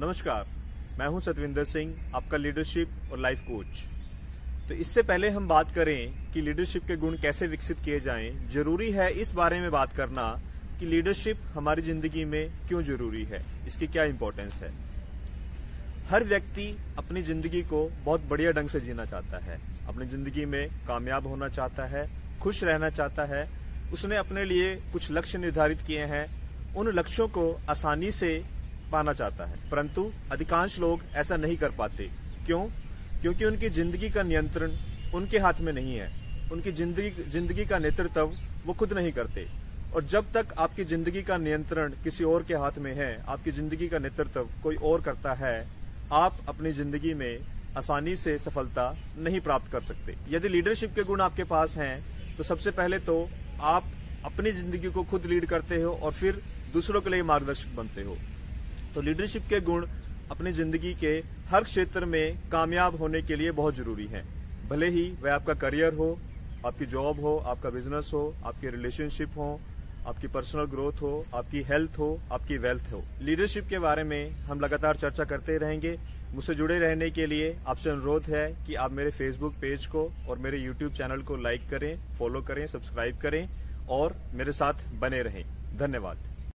नमस्कार, मैं हूँ सतविंदर सिंह, आपका लीडरशिप और लाइफ कोच तो इससे पहले हम बात करें कि लीडरशिप के गुण कैसे विकसित किए जाएँ, ज़रूरी है इस बारे में बात करना कि लीडरशिप हमारी ज़िंदगी में क्यों ज़रूरी है, इसकी क्या इंपॉर्टेंस है। हर व्यक्ति अपनी ज़िंदगी को बहुत बढ़िया ढंग से जीना चाहता है, अपनी ज़िंदगी में कामयाब होना चाहता है, खुश रहना चाहता है, उसने अपने लिए कुछ लक्ष्य निर्धारित किए हैं, उन लक्ष्यों को आसानी से पाना चाहता है। परंतु अधिकांश लोग ऐसा नहीं कर पाते। क्यों? क्योंकि उनकी ज़िंदगी का नियंत्रण उनके हाथ में नहीं है। उनकी ज़िंदगी ज़िंदगी का नेतृत्व वो खुद नहीं करते। और जब तक आपकी ज़िंदगी का नियंत्रण किसी और के हाथ में है, आपकी ज़िंदगी का नेतृत्व कोई और करता है, आप अपनी ज़िंदगी में आसानी से सफलता नहीं प्राप्त कर सकते। यदि लीडरशिप के गुण आपके पास हैं तो सबसे पहले तो आप अपनी ज़िंदगी को खुद लीड करते हो और फिर दूसरों के लिए मार्गदर्शक बनते हो। तो लीडरशिप के गुण अपनी ज़िंदगी के हर क्षेत्र में कामयाब होने के लिए बहुत ज़रूरी है। भले ही वह आपका करियर हो, आपकी जॉब हो, आपका बिज़नेस हो, आपके रिलेशनशिप हो, आपकी पर्सनल ग्रोथ हो, आपकी हेल्थ हो, आपकी वेल्थ हो। लीडरशिप के बारे में हम लगातार चर्चा करते रहेंगे। मुझसे जुड़े रहने के लिए आपसे अनुरोध है कि आप मेरे फेसबुक पेज को और मेरे यूट्यूब चैनल को लाइक करें फॉलो करें सब्सक्राइब करें और मेरे साथ बने रहें। धन्यवाद।